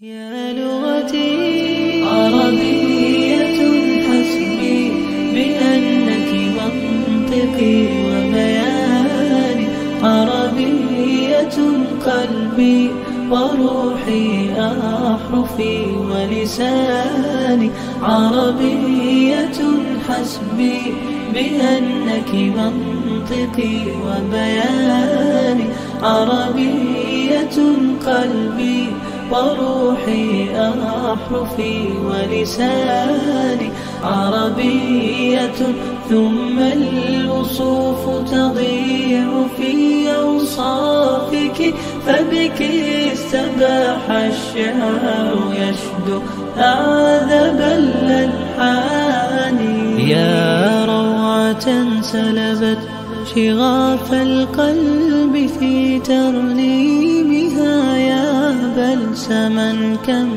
يا لغتي عربية حسبي بأنك منطقي وبياني عربية قلبي وروحي أحرفي ولساني. عربية حسبي بأنك منطقي وبياني عربية قلبي وروحي أحرفي ولساني. عربية ثم الوصوف تضيع في أوصافك فبك استباح الشعر يشدو أعذب الألحان. يا روعة سلبت شغاف القلب في ترنيمها يا بلسما كم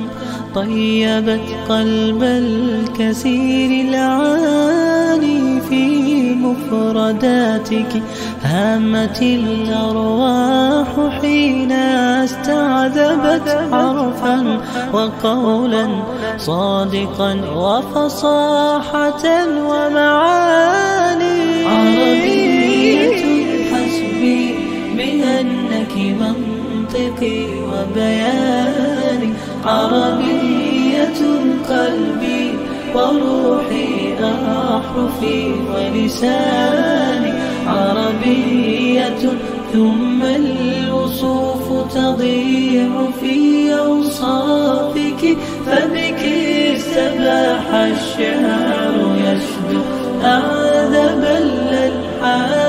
طيبت قلب الكثير العاني في مفرداتك هامت الأرواح حين استعذبت حرفا وقولا صادقا وفصاحة ومعاني. عربية حسبي بأنك منطقي وبياني عربية قلبي وروحي أحرفي ولساني. عربية ثم الوصوف تضيع في أوصافك فبك استباح الشعر يشدو. أعذب الألحان